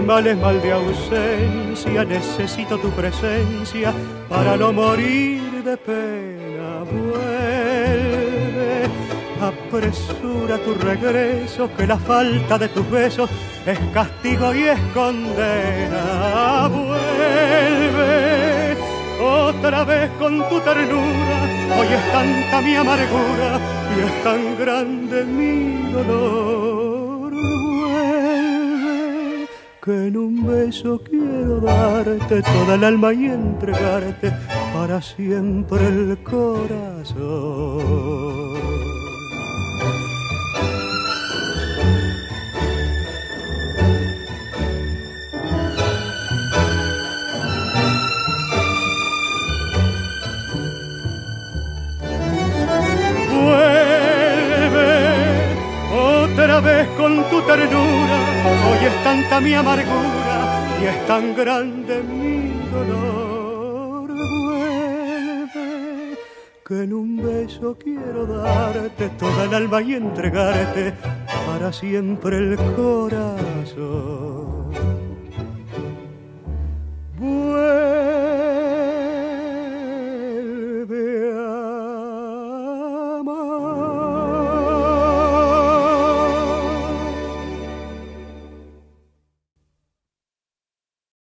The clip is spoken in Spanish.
mal es mal de ausencia, necesito tu presencia para no morir de pena. Vuelve, apresura tu regreso, que la falta de tus besos es castigo y es. Vuelve otra vez con tu ternura, hoy es tanta mi amargura y es tan grande mi dolor. Que en un beso quiero darte toda el alma y entregarte para siempre el corazón. Vez con tu ternura, hoy es tanta mi amargura y es tan grande mi dolor. Vuelve, que en un beso quiero darte toda el alma y entregarte para siempre el corazón.